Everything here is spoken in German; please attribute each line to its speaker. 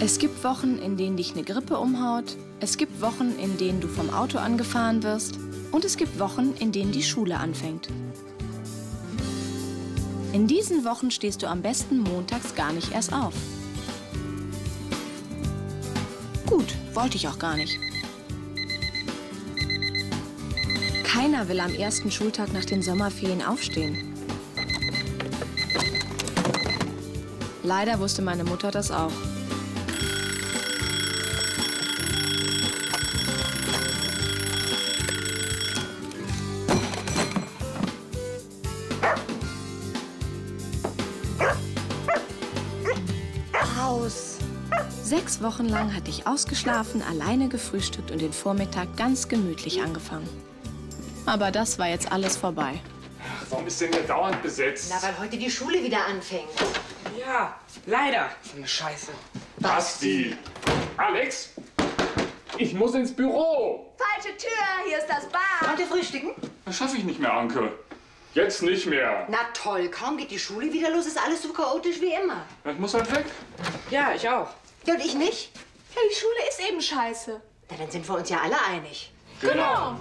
Speaker 1: Es gibt Wochen, in denen dich eine Grippe umhaut. Es gibt Wochen, in denen du vom Auto angefahren wirst. Und es gibt Wochen, in denen die Schule anfängt. In diesen Wochen stehst du am besten montags gar nicht erst auf. Gut, wollte ich auch gar nicht. Keiner will am ersten Schultag nach den Sommerferien aufstehen. Leider wusste meine Mutter das auch. Aus. Sechs Wochen lang hatte ich ausgeschlafen, alleine gefrühstückt und den Vormittag ganz gemütlich angefangen. Aber das war jetzt alles vorbei.
Speaker 2: Warum ist denn der dauernd besetzt?
Speaker 3: Na, weil heute die Schule wieder anfängt.
Speaker 4: Ja, leider. So eine Scheiße.
Speaker 2: Basti! Alex! Ich muss ins Büro!
Speaker 5: Falsche Tür, hier ist das Bad.
Speaker 3: Wollt ihr frühstücken?
Speaker 2: Das schaffe ich nicht mehr, Anke. Jetzt nicht mehr.
Speaker 3: Na toll, kaum geht die Schule wieder los, ist alles so chaotisch wie immer.
Speaker 2: Ich muss halt weg.
Speaker 4: Ja, ich auch.
Speaker 3: Ja, und ich nicht?
Speaker 5: Ja, die Schule ist eben scheiße.
Speaker 3: Na, dann sind wir uns ja alle einig.
Speaker 2: Genau.